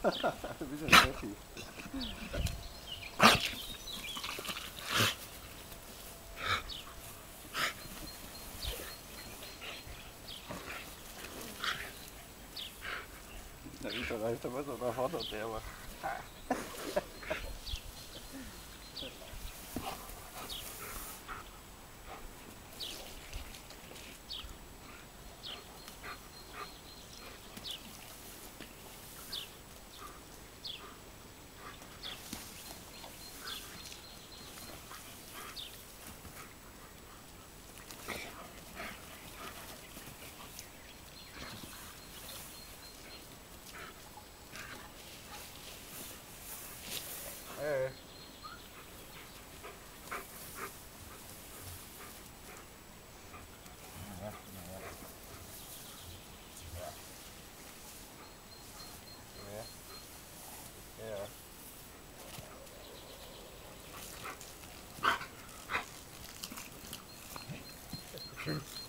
Tá lá, tá passando na roda dela. bathroom.